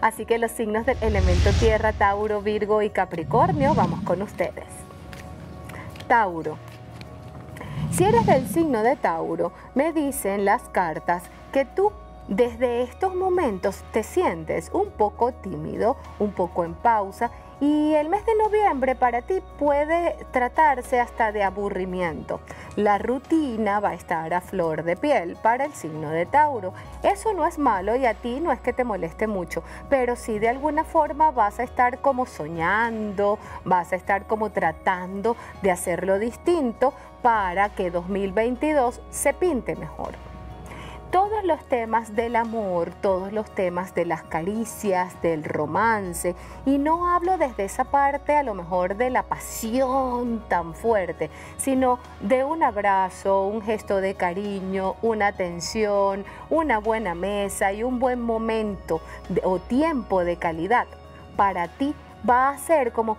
Así que los signos del elemento tierra, Tauro, Virgo y Capricornio, vamos con ustedes. Tauro. Si eres del signo de Tauro, me dicen las cartas que tú desde estos momentos te sientes un poco tímido, un poco en pausa y el mes de noviembre para ti puede tratarse hasta de aburrimiento. La rutina va a estar a flor de piel para el signo de Tauro. Eso no es malo y a ti no es que te moleste mucho, pero sí de alguna forma vas a estar como soñando, vas a estar como tratando de hacerlo distinto para que 2022 se pinte mejor todos los temas del amor, todos los temas de las caricias, del romance, y no hablo desde esa parte a lo mejor de la pasión tan fuerte, sino de un abrazo, un gesto de cariño, una atención, una buena mesa y un buen momento o tiempo de calidad. Para ti va a ser como,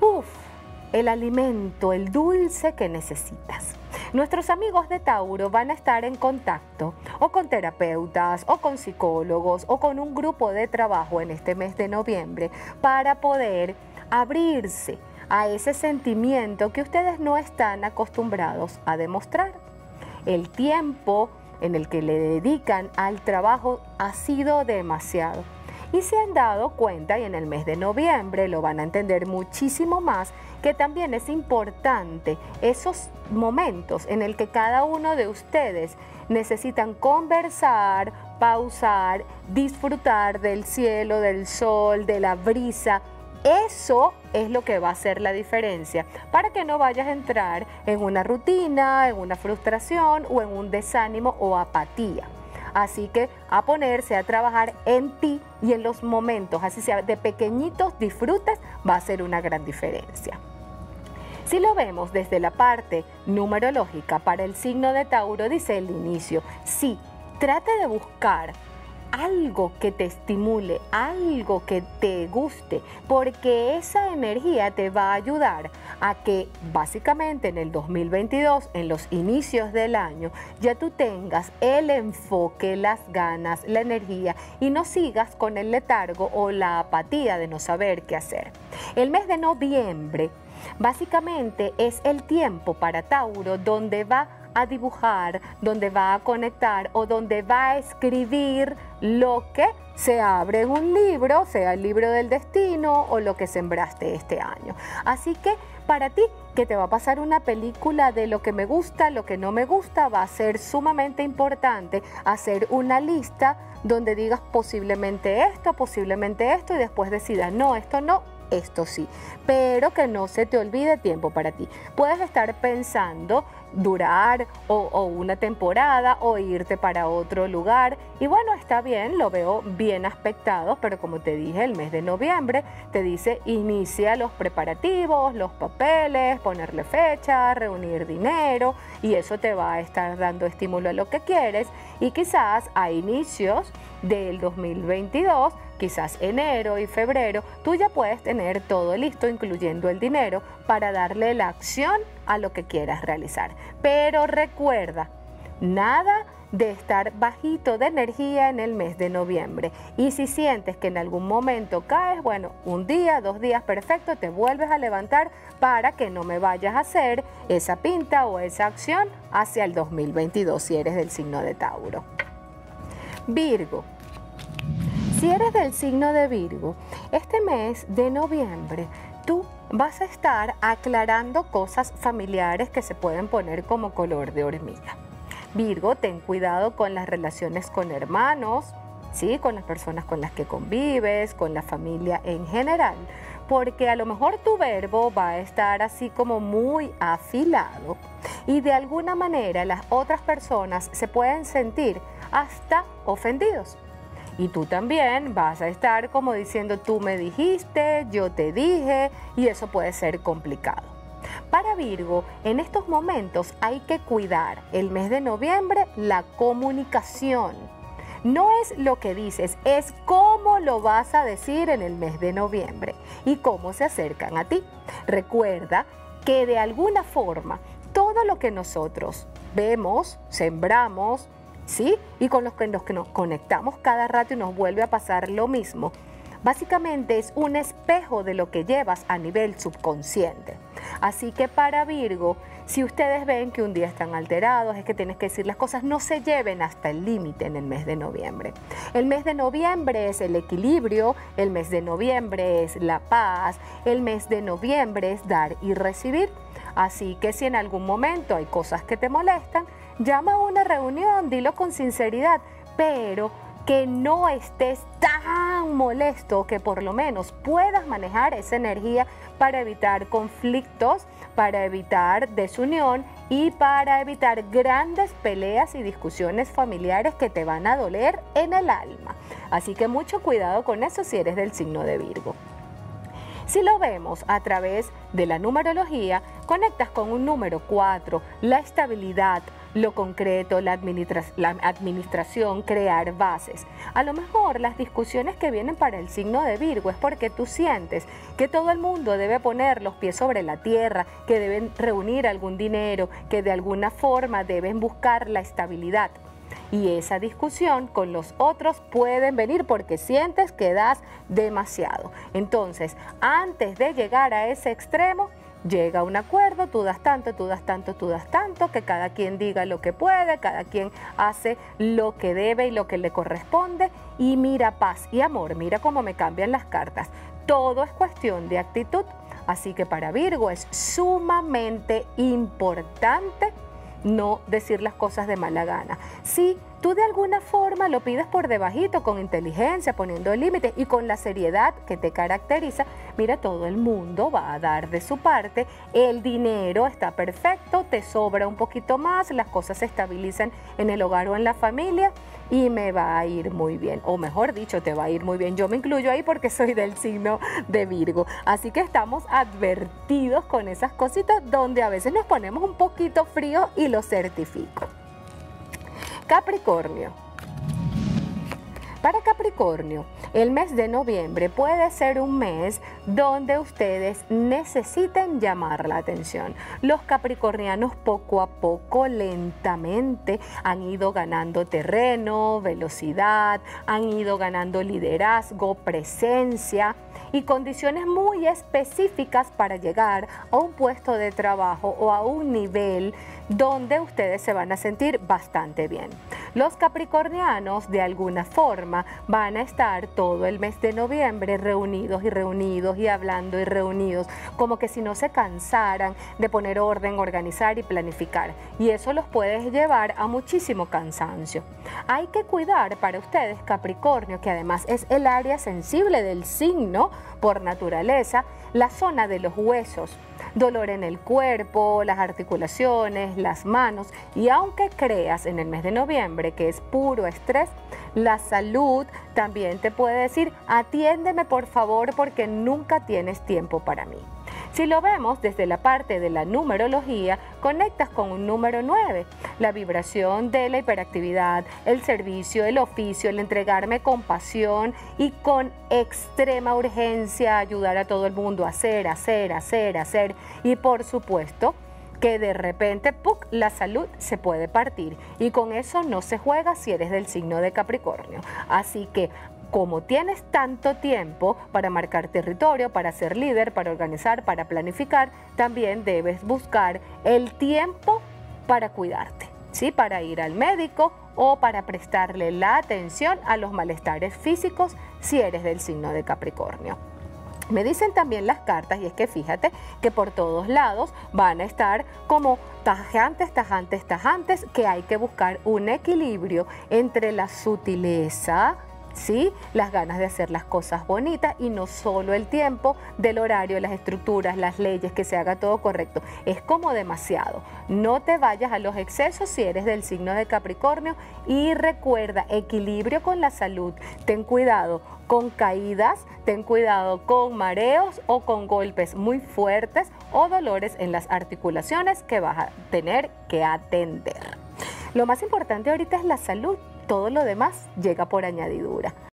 uff, el alimento, el dulce que necesitas. Nuestros amigos de Tauro van a estar en contacto o con terapeutas o con psicólogos o con un grupo de trabajo en este mes de noviembre para poder abrirse a ese sentimiento que ustedes no están acostumbrados a demostrar. El tiempo en el que le dedican al trabajo ha sido demasiado. Y se han dado cuenta, y en el mes de noviembre lo van a entender muchísimo más, que también es importante esos momentos en el que cada uno de ustedes necesitan conversar, pausar, disfrutar del cielo, del sol, de la brisa. Eso es lo que va a hacer la diferencia para que no vayas a entrar en una rutina, en una frustración o en un desánimo o apatía. Así que a ponerse a trabajar en ti y en los momentos, así sea de pequeñitos disfrutes, va a ser una gran diferencia. Si lo vemos desde la parte numerológica, para el signo de Tauro dice el inicio, sí, trate de buscar algo que te estimule, algo que te guste, porque esa energía te va a ayudar a que básicamente en el 2022, en los inicios del año, ya tú tengas el enfoque, las ganas, la energía y no sigas con el letargo o la apatía de no saber qué hacer. El mes de noviembre Básicamente es el tiempo para Tauro donde va a dibujar, donde va a conectar o donde va a escribir lo que se abre en un libro, sea el libro del destino o lo que sembraste este año. Así que para ti que te va a pasar una película de lo que me gusta, lo que no me gusta, va a ser sumamente importante hacer una lista donde digas posiblemente esto, posiblemente esto y después decidas, no, esto no, esto sí, pero que no se te olvide tiempo para ti. Puedes estar pensando durar o, una temporada o irte para otro lugar. Y bueno, está bien, lo veo bien aspectado, pero como te dije, el mes de noviembre te dice inicia los preparativos, los papeles, ponerle fecha, reunir dinero y eso te va a estar dando estímulo a lo que quieres y quizás a inicios del 2022 quizás enero y febrero, tú ya puedes tener todo listo, incluyendo el dinero, para darle la acción a lo que quieras realizar. Pero recuerda, nada de estar bajito de energía en el mes de noviembre. Y si sientes que en algún momento caes, bueno, un día, dos días, perfecto, te vuelves a levantar para que no me vayas a hacer esa pinta o esa acción hacia el 2022 si eres del signo de Tauro. Virgo, si eres del signo de Virgo, este mes de noviembre tú vas a estar aclarando cosas familiares que se pueden poner como color de hormiga. Virgo, ten cuidado con las relaciones con hermanos, ¿sí? con las personas con las que convives, con la familia en general, porque a lo mejor tu verbo va a estar así como muy afilado y de alguna manera las otras personas se pueden sentir hasta ofendidos. Y tú también vas a estar como diciendo, tú me dijiste, yo te dije, y eso puede ser complicado. Para Virgo, en estos momentos hay que cuidar el mes de noviembre la comunicación. No es lo que dices, es cómo lo vas a decir en el mes de noviembre y cómo se acercan a ti. Recuerda que de alguna forma todo lo que nosotros vemos, sembramos, ¿sí? Y con los que, nos, conectamos cada rato y nos vuelve a pasar lo mismo. Básicamente es un espejo de lo que llevas a nivel subconsciente. Así que para Virgo, si ustedes ven que un día están alterados, es que tienes que decir las cosas, no se lleven hasta el límite en el mes de noviembre. El mes de noviembre es el equilibrio, el mes de noviembre es la paz, el mes de noviembre es dar y recibir. Así que si en algún momento hay cosas que te molestan, llama a una reunión, dilo con sinceridad, pero que no estés tan molesto que por lo menos puedas manejar esa energía para evitar conflictos, para evitar desunión y para evitar grandes peleas y discusiones familiares que te van a doler en el alma. Así que mucho cuidado con eso si eres del signo de Virgo. Si lo vemos a través de la numerología, conectas con un número 4, la estabilidad, lo concreto, la, administración, crear bases. A lo mejor las discusiones que vienen para el signo de Virgo es porque tú sientes que todo el mundo debe poner los pies sobre la tierra, que deben reunir algún dinero, que de alguna forma deben buscar la estabilidad y esa discusión con los otros pueden venir porque sientes que das demasiado. Entonces, antes de llegar a ese extremo, llega un acuerdo, tú das tanto, tú das tanto, tú das tanto, que cada quien diga lo que puede, cada quien hace lo que debe y lo que le corresponde y mira paz y amor, mira cómo me cambian las cartas. Todo es cuestión de actitud, así que para Virgo es sumamente importante no decir las cosas de mala gana. Si tú de alguna forma lo pides por debajito, con inteligencia, poniendo límites y con la seriedad que te caracteriza, mira, todo el mundo va a dar de su parte, el dinero está perfecto, te sobra un poquito más, las cosas se estabilizan en el hogar o en la familia y me va a ir muy bien, o mejor dicho, te va a ir muy bien. Yo me incluyo ahí porque soy del signo de Virgo, así que estamos advertidos con esas cositas donde a veces nos ponemos un poquito frío y lo certifico. Capricornio. Para Capricornio, el mes de noviembre puede ser un mes donde ustedes necesiten llamar la atención. Los capricornianos poco a poco, lentamente, han ido ganando terreno, velocidad, han ido ganando liderazgo, presencia y condiciones muy específicas para llegar a un puesto de trabajo o a un nivel donde ustedes se van a sentir bastante bien. Los capricornianos de alguna forma van a estar todo el mes de noviembre reunidos y reunidos y hablando y reunidos, como que si no se cansaran de poner orden, organizar y planificar. Y eso los puede llevar a muchísimo cansancio. Hay que cuidar para ustedes Capricornio, que además es el área sensible del signo por naturaleza, la zona de los huesos dolor en el cuerpo, las articulaciones, las manos. Y aunque creas en el mes de noviembre que es puro estrés, la salud también te puede decir, atiéndeme por favor porque nunca tienes tiempo para mí. Si lo vemos desde la parte de la numerología, conectas con un número 9, la vibración de la hiperactividad, el servicio, el oficio, el entregarme con pasión y con extrema urgencia, ayudar a todo el mundo a hacer, hacer, hacer, hacer y por supuesto que de repente ¡puc! la salud se puede partir y con eso no se juega si eres del signo de Capricornio. Así que como tienes tanto tiempo para marcar territorio, para ser líder, para organizar, para planificar, también debes buscar el tiempo para cuidarte, ¿sí? Para ir al médico o para prestarle la atención a los malestares físicos si eres del signo de Capricornio. Me dicen también las cartas, y es que fíjate que por todos lados van a estar como tajantes, tajantes, tajantes, que hay que buscar un equilibrio entre la sutileza, ¿sí? Las ganas de hacer las cosas bonitas y no solo el tiempo del horario, las estructuras, las leyes, que se haga todo correcto. Es como demasiado. No te vayas a los excesos si eres del signo de Capricornio y recuerda, equilibrio con la salud. Ten cuidado con caídas, ten cuidado con mareos o con golpes muy fuertes o dolores en las articulaciones que vas a tener que atender. Lo más importante ahorita es la salud todo lo demás llega por añadidura.